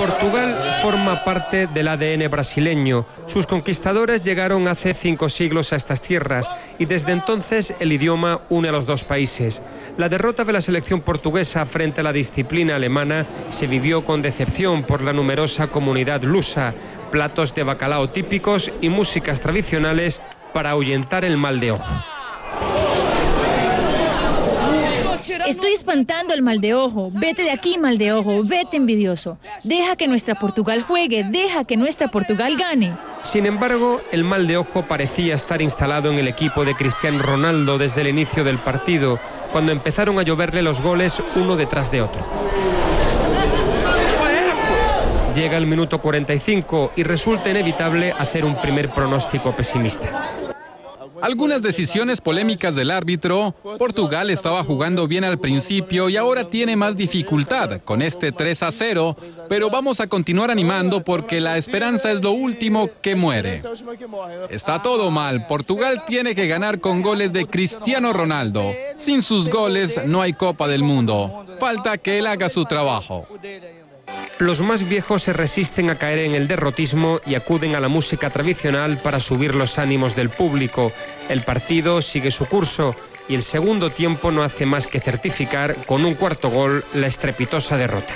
Portugal forma parte del ADN brasileño. Sus conquistadores llegaron hace cinco siglos a estas tierras y desde entonces el idioma une a los dos países. La derrota de la selección portuguesa frente a la disciplina alemana se vivió con decepción por la numerosa comunidad lusa, platos de bacalao típicos y músicas tradicionales para ahuyentar el mal de ojo. Estoy espantando el mal de ojo. Vete de aquí, mal de ojo. Vete envidioso. Deja que nuestra Portugal juegue. Deja que nuestra Portugal gane. Sin embargo, el mal de ojo parecía estar instalado en el equipo de Cristiano Ronaldo desde el inicio del partido, cuando empezaron a lloverle los goles uno detrás de otro. Llega el minuto 45 y resulta inevitable hacer un primer pronóstico pesimista. Algunas decisiones polémicas del árbitro, Portugal estaba jugando bien al principio y ahora tiene más dificultad con este 3 a 0, pero vamos a continuar animando porque la esperanza es lo último que muere. Está todo mal, Portugal tiene que ganar con goles de Cristiano Ronaldo. Sin sus goles no hay Copa del Mundo. Falta que él haga su trabajo. Los más viejos se resisten a caer en el derrotismo y acuden a la música tradicional para subir los ánimos del público. El partido sigue su curso y el segundo tiempo no hace más que certificar con un cuarto gol la estrepitosa derrota.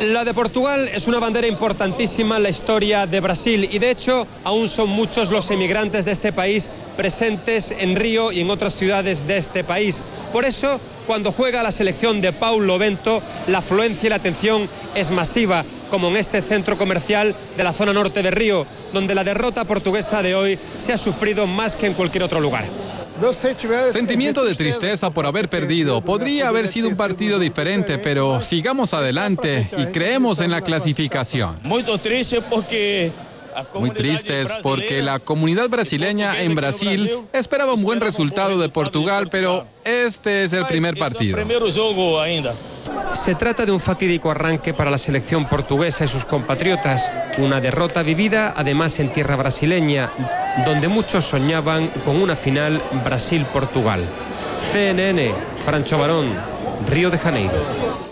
La de Portugal es una bandera importantísima en la historia de Brasil y de hecho aún son muchos los emigrantes de este país presentes en Río y en otras ciudades de este país. Por eso, cuando juega la selección de Paulo Bento, la afluencia y la atención es masiva, como en este centro comercial de la zona norte de Río, donde la derrota portuguesa de hoy se ha sufrido más que en cualquier otro lugar. Sentimiento de tristeza por haber perdido. Podría haber sido un partido diferente, pero sigamos adelante y creemos en la clasificación. Muy triste porque muy tristes porque la comunidad brasileña en Brasil esperaba un buen resultado de Portugal, pero este es el primer partido. Se trata de un fatídico arranque para la selección portuguesa y sus compatriotas, una derrota vivida además en tierra brasileña, donde muchos soñaban con una final Brasil-Portugal. CNN, Francho Barón, Río de Janeiro.